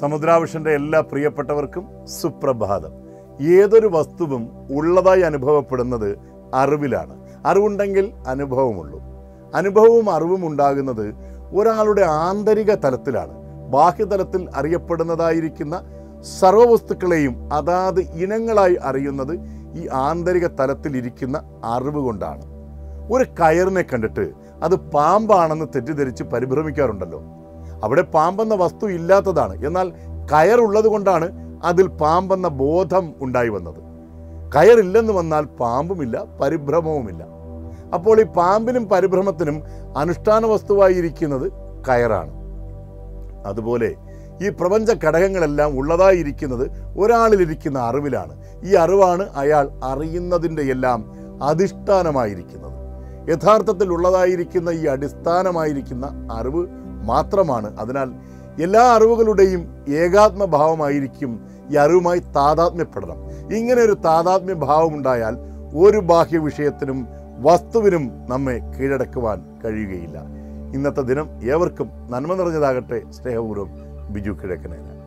സമുദ്രാവിഷന്റെ എല്ലാ പ്രിയപ്പെട്ടവർക്കും സുപ്രഭാതം. ഏതൊരു വസ്തുവും ഉള്ളതായി അനുഭവപ്പെടുന്നത് അറിവിലാണ്. അറിവുണ്ടെങ്കിൽ അനുഭവമുള്ളൂ. അനുഭവവും അറിവും ഉണ്ടാകുന്നത് ഒരാളുടെ ആന്തരിക തലത്തിലാണ്. ബാഹ്യതലത്തിൽ അറിയപ്പെടുന്നതായിരിക്കുന്ന സർവവസ്തുക്കളെയും അതാത് ഇനങ്ങളായി അറിയുന്നത് ഈ ആന്തരിക തലത്തിലിരിക്കുന്ന അറിവ് കൊണ്ടാണ്. ഒരു കയറിനെ കണ്ടിട്ട് അത് പാമ്പാണെന്ന് തെറ്റിദ്ധരിച്ച് പരിഭ്രമിക്കാറുണ്ടല്ലോ. അവിടെ പാമ്പെന്ന വസ്തു ഇല്ലാത്തതാണ്. എന്നാൽ കയറുള്ളത് കൊണ്ടാണ് അതിൽ പാമ്പെന്ന ബോധം ഉണ്ടായി വന്നത്. കയറില്ലെന്ന് വന്നാൽ പാമ്പുമില്ല പരിഭ്രമവുമില്ല. അപ്പോൾ ഈ പാമ്പിനും പരിഭ്രമത്തിനും അനുഷ്ഠാന വസ്തുവായിരിക്കുന്നത് കയറാണ്. അതുപോലെ ഈ പ്രപഞ്ച ഘടകങ്ങളെല്ലാം ഉള്ളതായിരിക്കുന്നത് ഒരാളിലിരിക്കുന്ന അറിവിലാണ്. ഈ അറിവാണ് അയാൾ അറിയുന്നതിന്റെ എല്ലാം അധിഷ്ഠാനമായിരിക്കുന്നത്. യഥാർത്ഥത്തിൽ ഉള്ളതായിരിക്കുന്ന ഈ അടിസ്ഥാനമായിരിക്കുന്ന അറിവ് മാത്രമാണ്. അതിനാൽ എല്ലാ അറിവുകളുടെയും ഏകാത്മഭാവമായിരിക്കും ഈ അറിവുമായി താതാത്മ്യപ്പെടണം. ഇങ്ങനെ ഒരു താതാത്മ്യ ഭാവം ഉണ്ടായാൽ ഒരു ബാഹ്യ വിഷയത്തിനും വസ്തുവിനും നമ്മെ കീഴടക്കുവാൻ കഴിയുകയില്ല. ഇന്നത്തെ ദിനം ഏവർക്കും നന്മ നിറഞ്ഞതാകട്ടെ. സ്നേഹപൂർവം ബിജു കിഴക്കനേന